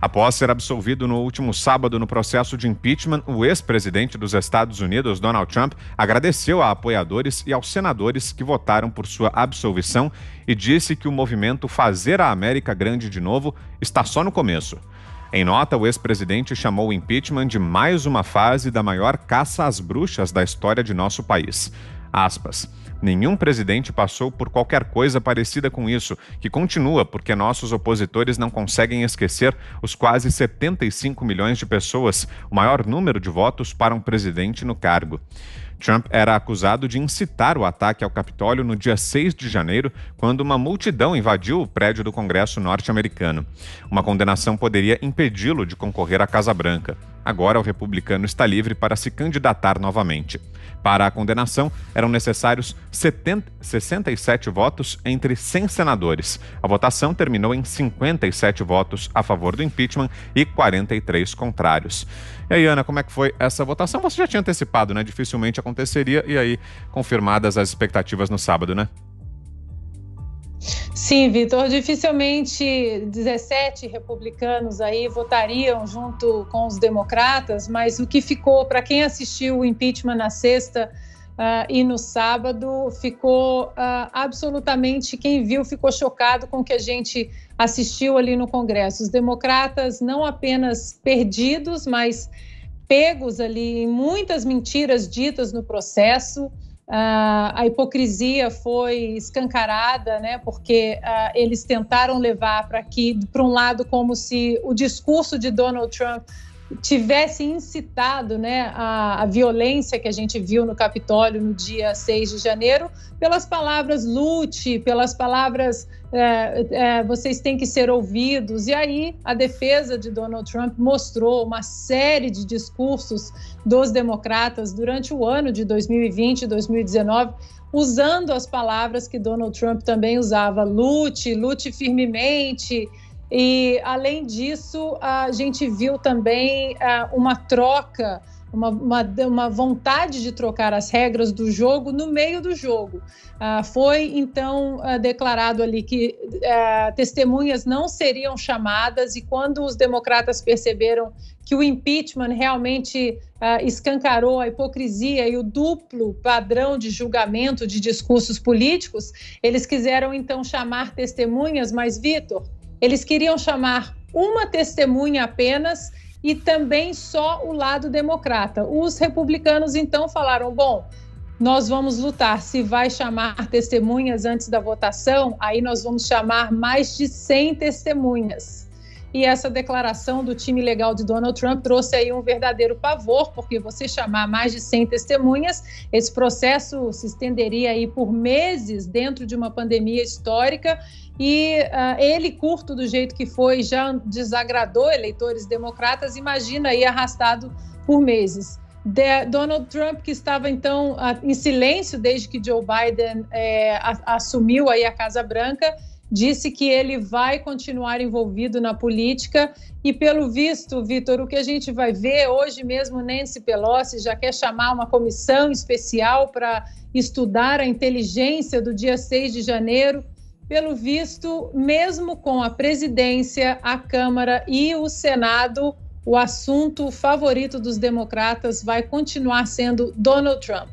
Após ser absolvido no último sábado no processo de impeachment, o ex-presidente dos Estados Unidos, Donald Trump, agradeceu a apoiadores e aos senadores que votaram por sua absolvição e disse que o movimento Fazer a América Grande de Novo está só no começo. Em nota, o ex-presidente chamou o impeachment de mais uma fase da maior caça às bruxas da história de nosso país. Aspas. Nenhum presidente passou por qualquer coisa parecida com isso, que continua porque nossos opositores não conseguem esquecer os quase 75 milhões de pessoas, o maior número de votos para um presidente no cargo. Trump era acusado de incitar o ataque ao Capitólio no dia 6 de janeiro, quando uma multidão invadiu o prédio do Congresso norte-americano. Uma condenação poderia impedi-lo de concorrer à Casa Branca. Agora o republicano está livre para se candidatar novamente. Para a condenação, eram necessários 70, 67 votos entre 100 senadores. A votação terminou em 57 votos a favor do impeachment e 43 contrários. E aí, Ana, como é que foi essa votação? Você já tinha antecipado, né? Dificilmente aconteceria, e aí, confirmadas as expectativas no sábado, né? Sim, Vitor, dificilmente 17 republicanos aí votariam junto com os democratas, mas o que ficou, para quem assistiu o impeachment na sexta uh, e no sábado, ficou uh, absolutamente, quem viu ficou chocado com o que a gente assistiu ali no Congresso. Os democratas não apenas perdidos, mas pegos ali em muitas mentiras ditas no processo, Uh, a hipocrisia foi escancarada, né, porque uh, eles tentaram levar para aqui, para um lado, como se o discurso de Donald Trump tivesse incitado né, a, a, violência que a gente viu no Capitólio no dia 6 de janeiro, pelas palavras lute, pelas palavras é, é, vocês têm que ser ouvidos. E aí a defesa de Donald Trump mostrou uma série de discursos dos democratas durante o ano de 2020 e 2019 usando as palavras que Donald Trump também usava: lute, lute firmemente, e, além disso, a gente viu também uh, uma troca, uma, uma, uma, vontade de trocar as regras do jogo no meio do jogo. Uh, foi, então, uh, declarado ali que testemunhas não seriam chamadas, e quando os democratas perceberam que o impeachment realmente escancarou a hipocrisia e o duplo padrão de julgamento de discursos políticos, eles quiseram, então, chamar testemunhas, mas, Vitor eles queriam chamar uma testemunha apenas e também só o lado democrata. Os republicanos então falaram: bom, nós vamos lutar. Se vai chamar testemunhas antes da votação, aí nós vamos chamar mais de 100 testemunhas. E essa declaração do time legal de Donald Trump trouxe aí um verdadeiro pavor, porque você chamar mais de 100 testemunhas, esse processo se estenderia aí por meses dentro de uma pandemia histórica e uh, ele, curto do jeito que foi, já desagradou eleitores democratas, imagina aí arrastado por meses. De Donald Trump, que estava então em silêncio desde que Joe Biden é, assumiu aí a Casa Branca, disse que ele vai continuar envolvido na política e pelo visto, Vitor, o que a gente vai ver hoje mesmo, Nancy Pelosi já quer chamar uma comissão especial para estudar a inteligência do dia 6 de janeiro pelo visto, mesmo com a presidência, a Câmara e o Senado, o assunto favorito dos democratas vai continuar sendo Donald Trump.